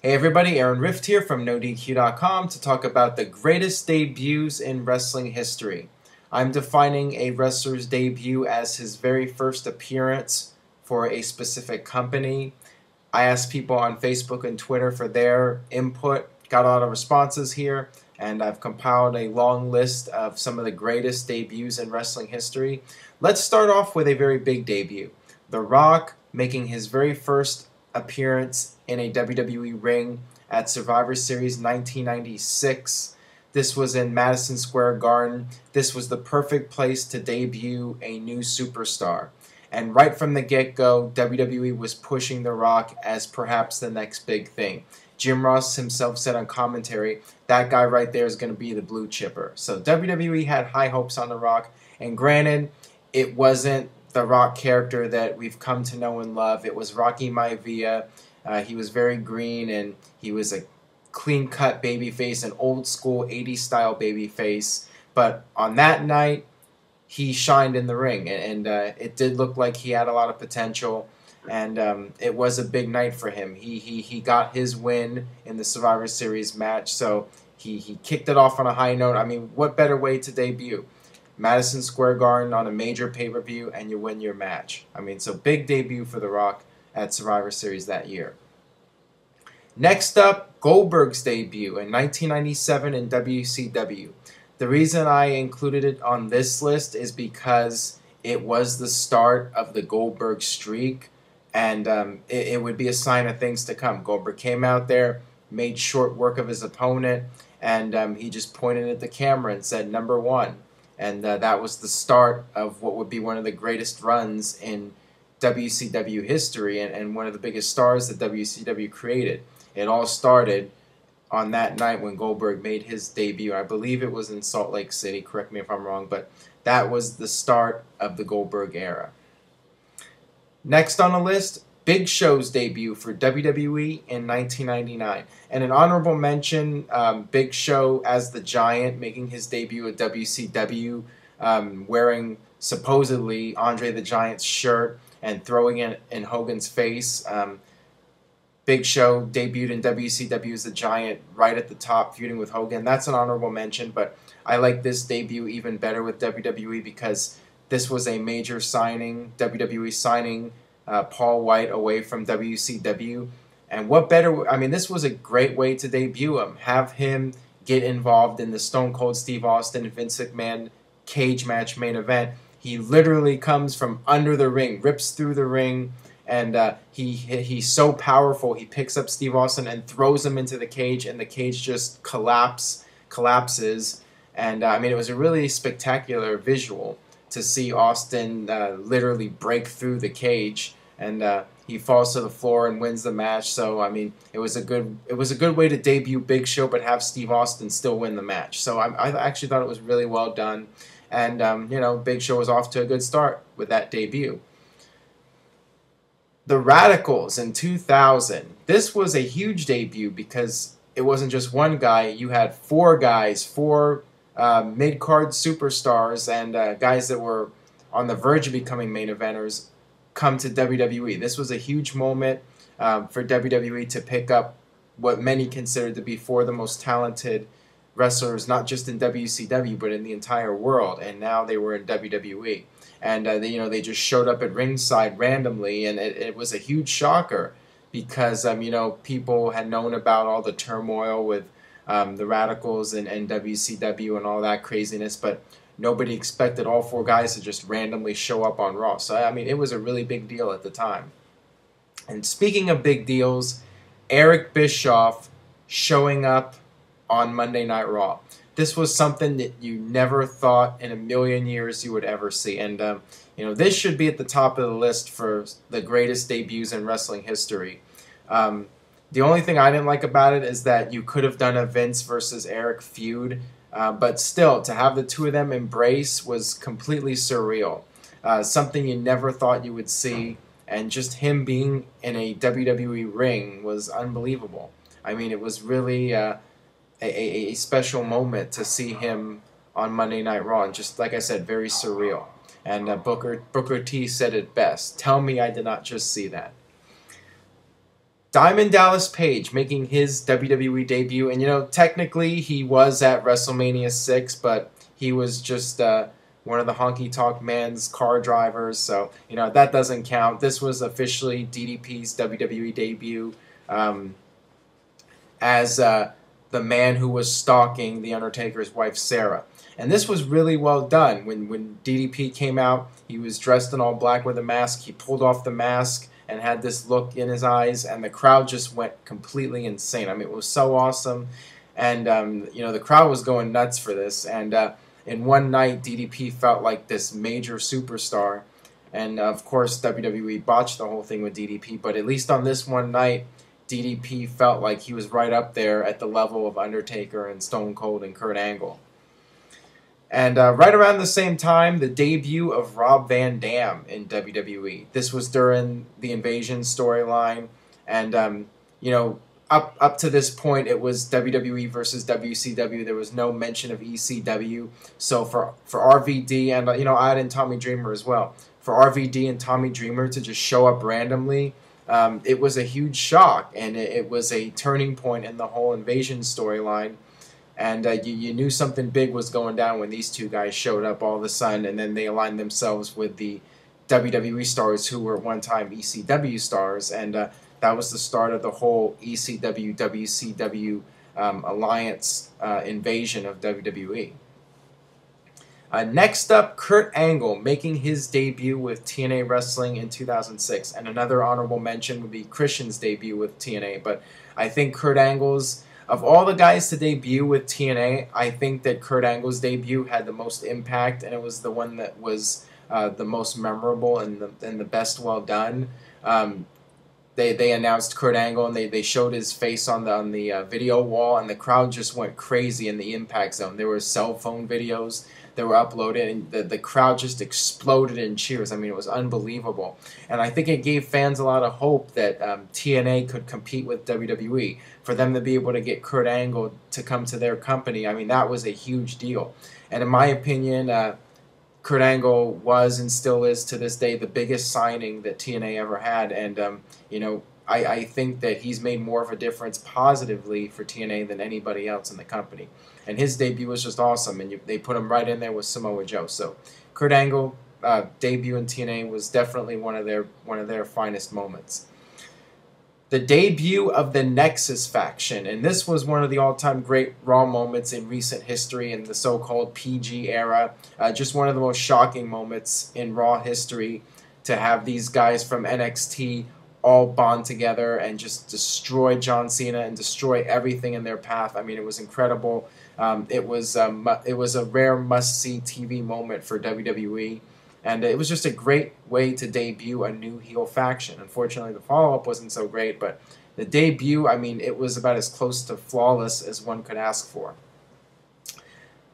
Hey everybody, Aaron Rift here from NoDQ.com to talk about the greatest debuts in wrestling history. I'm defining a wrestler's debut as his very first appearance for a specific company. I asked people on Facebook and Twitter for their input, got a lot of responses here, and I've compiled a long list of some of the greatest debuts in wrestling history. Let's start off with a very big debut. The Rock making his very first appearance in a WWE ring at Survivor Series 1996. This was in Madison Square Garden. This was the perfect place to debut a new superstar. And right from the get go, WWE was pushing The Rock as perhaps the next big thing. Jim Ross himself said on commentary, that guy right there is going to be the blue chipper. So WWE had high hopes on The Rock. And granted, it wasn't the Rock character that we've come to know and love. It was Rocky Maivia. Uh, he was very green and he was a clean cut baby face, an old school 80s style baby face. But on that night, he shined in the ring, and, and uh, it did look like he had a lot of potential. And um, it was a big night for him. He, he he got his win in the Survivor Series match, so he, he kicked it off on a high note. I mean, what better way to debut? Madison Square Garden on a major pay per view, and you win your match. I mean, so big debut for The Rock at Survivor Series that year. Next up, Goldberg's debut in 1997 in WCW. The reason I included it on this list is because it was the start of the Goldberg streak, and um, it, it would be a sign of things to come. Goldberg came out there, made short work of his opponent, and um, he just pointed at the camera and said, Number one. And uh, that was the start of what would be one of the greatest runs in WCW history and, and one of the biggest stars that WCW created. It all started on that night when Goldberg made his debut. I believe it was in Salt Lake City, correct me if I'm wrong, but that was the start of the Goldberg era. Next on the list, Big Show's debut for WWE in 1999. And an honorable mention um, Big Show as the Giant, making his debut at WCW, um, wearing supposedly Andre the Giant's shirt and throwing it in Hogan's face. Um, Big Show debuted in WCW as the Giant right at the top, feuding with Hogan. That's an honorable mention, but I like this debut even better with WWE because this was a major signing. WWE signing uh, Paul White away from WCW. And what better? I mean, this was a great way to debut him. Have him get involved in the Stone Cold Steve Austin Vince McMahon cage match main event. He literally comes from under the ring, rips through the ring and uh, he he's so powerful. He picks up Steve Austin and throws him into the cage, and the cage just collapse collapses. And uh, I mean, it was a really spectacular visual to see Austin uh, literally break through the cage, and uh, he falls to the floor and wins the match. So I mean, it was a good it was a good way to debut Big Show, but have Steve Austin still win the match. So I, I actually thought it was really well done, and um, you know, Big Show was off to a good start with that debut. The Radicalz in 2000. This was a huge debut because it wasn't just one guy. You had four guys, four uh, mid card superstars, and uh, guys that were on the verge of becoming main eventers come to WWE. This was a huge moment um, for WWE to pick up what many considered to be four of the most talented wrestlers, not just in WCW, but in the entire world. And now they were in WWE and uh, they, you know they just showed up at ringside randomly, and it, it was a huge shocker because um, you know people had known about all the turmoil with um, the Radicalz and, and WCW and all that craziness, but nobody expected all four guys to just randomly show up on Raw. So I mean, it was a really big deal at the time. And speaking of big deals, Eric Bischoff showing up on Monday Night Raw this was something that you never thought in a million years you would ever see. And, um, you know, this should be at the top of the list for the greatest debuts in wrestling history. Um, the only thing I didn't like about it is that you could have done a Vince versus Eric feud, uh, but still, to have the two of them embrace was completely surreal. Uh, something you never thought you would see, and just him being in a WWE ring was unbelievable. I mean, it was really. Uh, a, a, special moment to see him on Monday Night Raw. And just like I said, very surreal. And uh, Booker Booker T said it best. Tell me I did not just see that. Diamond Dallas Page making his WWE debut, and you know, technically he was at WrestleMania 6, but he was just uh, one of the honky tonk man's car drivers, so you know that doesn't count. This was officially DDP's WWE debut um, as uh, the man who was stalking the Undertaker's wife Sarah. And this was really well done. When when DDP came out, he was dressed in all black with a mask. He pulled off the mask and had this look in his eyes, and the crowd just went completely insane. I mean, it was so awesome, and um, you know the crowd was going nuts for this. And uh, in one night, DDP felt like this major superstar, and of course WWE botched the whole thing with DDP. But at least on this one night, DDP felt like he was right up there at the level of Undertaker and Stone Cold and Kurt Angle. And uh, right around the same time, the debut of Rob Van Dam in WWE. This was during the Invasion storyline, and um, you know, up up to this point, it was WWE versus WCW. There was no mention of ECW. So for for RVD and uh, you know, I in Tommy Dreamer as well. For RVD and Tommy Dreamer to just show up randomly, um, it was a huge shock, and it, it was a turning point in the whole Invasion storyline and uh, you, you knew something big was going down when these two guys showed up all of a sudden, and then they aligned themselves with the WWE stars who were one time ECW stars, and uh, that was the start of the whole ECW WCW um, alliance uh, invasion of WWE. Uh, next up, Kurt Angle making his debut with TNA Wrestling in 2006, and another honorable mention would be Christian's debut with TNA. But I think Kurt Angle's of all the guys to debut with TNA, I think that Kurt Angle's debut had the most impact, and it was the one that was uh, the most memorable and the and the best well done. Um, they they announced Kurt Angle and they, they showed his face on the on the uh, video wall, and the crowd just went crazy in the Impact Zone. There were cell phone videos that were uploaded, and the, the crowd just exploded in cheers. I mean, it was unbelievable. And I think it gave fans a lot of hope that um, TNA could compete with WWE. For them to be able to get Kurt Angle to come to their company, I mean, that was a huge deal. And in my opinion, uh, Kurt Angle was and still is to this day the biggest signing that TNA ever had. And, um, you know, I, I think that he's made more of a difference positively for TNA than anybody else in the company and his debut was just awesome. And you, they put him right in there with Samoa Joe. So Kurt Angle uh, debut in TNA was definitely one of their one of their finest moments. The debut of the Nexus faction, and this was one of the all-time great Raw moments in recent history in the so-called PG era. Uh, just one of the most shocking moments in Raw history to have these guys from NXT all bond together and just destroy John Cena and destroy everything in their path. I mean, it was incredible. Um, it was um, it was a rare must see TV moment for WWE, and it was just a great way to debut a new heel faction. Unfortunately, the follow up wasn't so great, but the debut, I mean, it was about as close to flawless as one could ask for.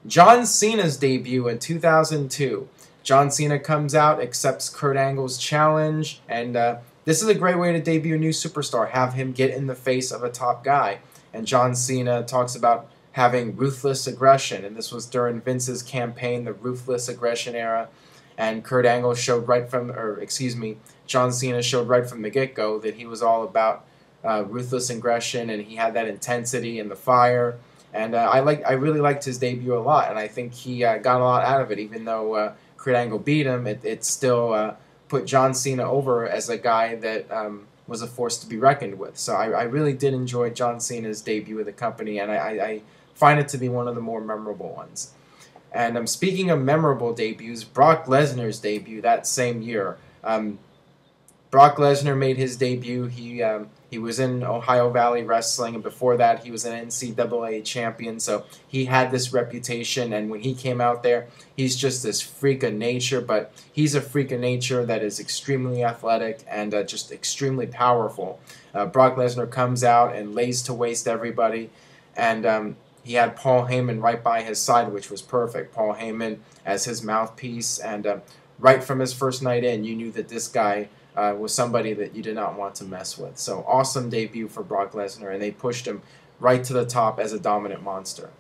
John Cena's debut in 2002. John Cena comes out, accepts Kurt Angle's challenge, and uh, this is a great way to debut a new superstar. Have him get in the face of a top guy. And John Cena talks about having ruthless aggression. And this was during Vince's campaign, the ruthless aggression era. And Kurt Angle showed right from, or excuse me, John Cena showed right from the get go that he was all about uh, ruthless aggression and he had that intensity and the fire. And uh, I like, I really liked his debut a lot, and I think he uh, got a lot out of it. Even though uh, Kurt Angle beat him, it, it still uh, put John Cena over as a guy that um, was a force to be reckoned with. So I, I, really did enjoy John Cena's debut with the company, and I, I, find it to be one of the more memorable ones. And I'm um, speaking of memorable debuts, Brock Lesnar's debut that same year. Um, Brock Lesnar made his debut. He um, he was in Ohio Valley Wrestling, and before that, he was an NCAA champion. So he had this reputation. And when he came out there, he's just this freak of nature. But he's a freak of nature that is extremely athletic and uh, just extremely powerful. Uh, Brock Lesnar comes out and lays to waste everybody. And um, he had Paul Heyman right by his side, which was perfect. Paul Heyman as his mouthpiece, and uh, right from his first night in, you knew that this guy uh, was somebody that you did not want to mess with. So awesome debut for Brock Lesnar, and they pushed him right to the top as a dominant monster.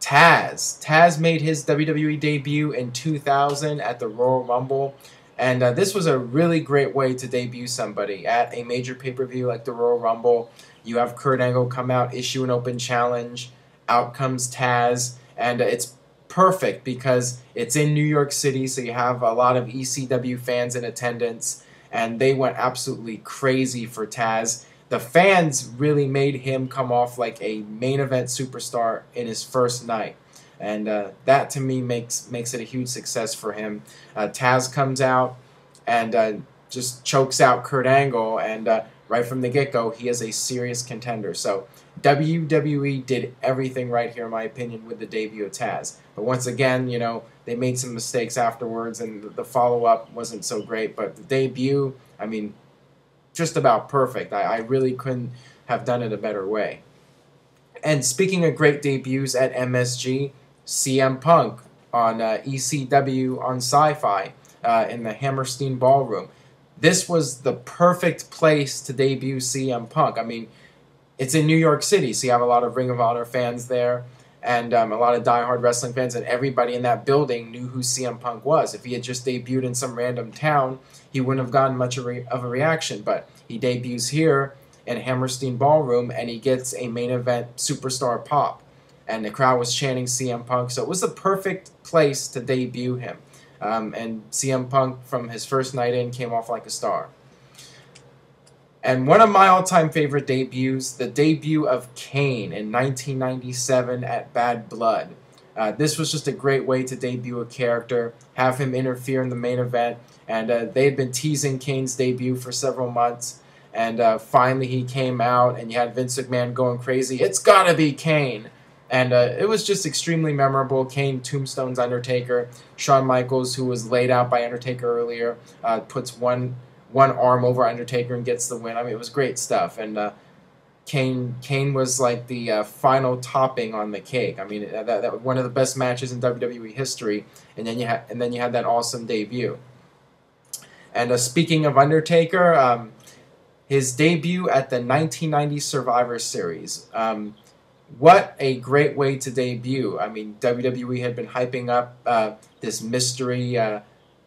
Taz. Taz made his WWE debut in 2000 at the Royal Rumble. And uh, this was a really great way to debut somebody at a major pay per view like the Royal Rumble. You have Kurt Angle come out, issue an open challenge. Out comes Taz, and uh, it's perfect because it's in New York City, so you have a lot of ECW fans in attendance, and they went absolutely crazy for Taz. The fans really made him come off like a main event superstar in his first night and uh, that to me makes makes it a huge success for him. Uh, Taz comes out and uh, just chokes out Kurt Angle, and uh, right from the get go, he is a serious contender. So WWE did everything right here, in my opinion, with the debut of Taz. But once again, you know, they made some mistakes afterwards, and the follow up wasn't so great. But the debut, I mean, just about perfect. I, I really couldn't have done it a better way. And speaking of great debuts at MSG, CM Punk on uh, ECW on Sci-Fi uh, in the Hammerstein Ballroom. This was the perfect place to debut CM Punk. I mean, it's in New York City, so you have a lot of Ring of Honor fans there and um, a lot of diehard wrestling fans, and everybody in that building knew who CM Punk was. If he had just debuted in some random town, he wouldn't have gotten much of a, of a reaction. But he debuts here in Hammerstein Ballroom, and he gets a main event superstar pop and the crowd was chanting CM Punk. So it was the perfect place to debut him. Um, and CM Punk, from his first night in, came off like a star. And one of my all time favorite debuts, the debut of Kane in 1997 at Badd Blood. Uh, this was just a great way to debut a character, have him interfere in the main event. And uh, they had been teasing Kane's debut for several months. And uh, finally, he came out, and you had Vince McMahon going crazy. It's gotta be Kane. And uh, it was just extremely memorable. Kane tombstones Undertaker. Shawn Michaels, who was laid out by Undertaker earlier, uh, puts one one arm over Undertaker and gets the win. I mean, it was great stuff. And uh, Kane Kane was like the uh, final topping on the cake. I mean, that, that one of the best matches in WWE history. And then you had and then you had that awesome debut. And uh, speaking of Undertaker, um, his debut at the 1990 Survivor Series. Um, what a great way to debut. I mean, WWE had been hyping up uh, this mystery uh,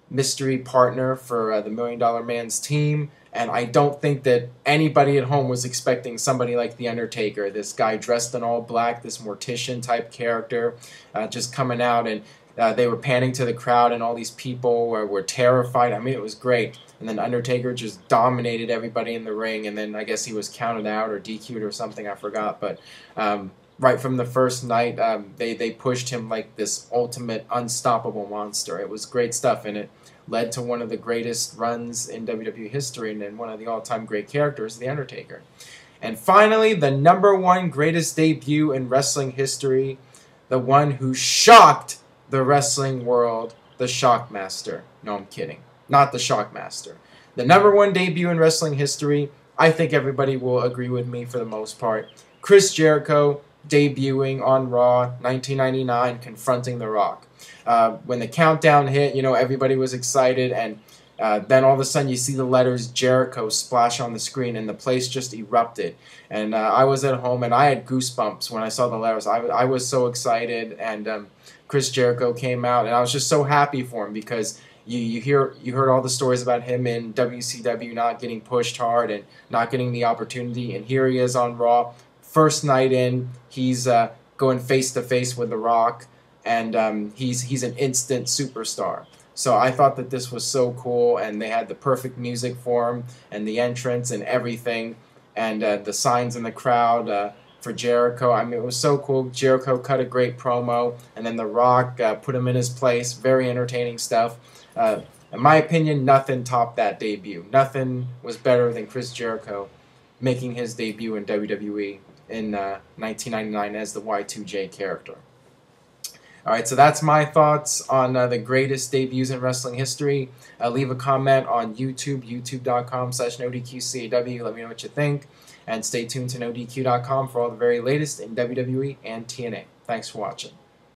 mystery partner for uh, the Million Dollar Man's team, and I don't think that anybody at home was expecting somebody like The Undertaker, this guy dressed in all black, this mortician type character, uh, just coming out and. Uh, they were panning to the crowd, and all these people were, were terrified. I mean, it was great. And then Undertaker just dominated everybody in the ring, and then I guess he was counted out or DQ'd or something. I forgot, but um, right from the first night, um, they they pushed him like this ultimate unstoppable monster. It was great stuff, and it led to one of the greatest runs in WWE history, and, and one of the all-time great characters, The Undertaker. And finally, the number one greatest debut in wrestling history, the one who shocked the wrestling world, the Shockmaster. No, I'm kidding. Not the Shockmaster. The number one debut in wrestling history, I think everybody will agree with me for the most part. Chris Jericho debuting on Raw 1999, confronting The Rock. Uh, when the countdown hit, you know, everybody was excited, and uh, then all of a sudden you see the letters Jericho splash on the screen, and the place just erupted. And uh, I was at home, and I had goosebumps when I saw the letters. I, I was so excited, and um, Chris Jericho came out, and I was just so happy for him because you, you hear you heard all the stories about him in WCW not getting pushed hard and not getting the opportunity, and here he is on Raw first night in, he's uh, going face to face with The Rock, and um, he's he's an instant superstar. So I thought that this was so cool, and they had the perfect music for him, and the entrance and everything, and uh, the signs in the crowd uh, for Jericho. I mean, it was so cool. Jericho cut a great promo, and then The Rock uh, put him in his place. Very entertaining stuff. Uh, in my opinion, nothing topped that debut. Nothing was better than Chris Jericho making his debut in WWE in uh, 1999 as the Y2J character. All right, so that's my thoughts on uh, the greatest debuts in wrestling history. Uh, leave a comment on YouTube, youtube.com slash NoDQCAW. Let me know what you think. And stay tuned to NoDQ.com for all the very latest in WWE and TNA. Thanks for watching.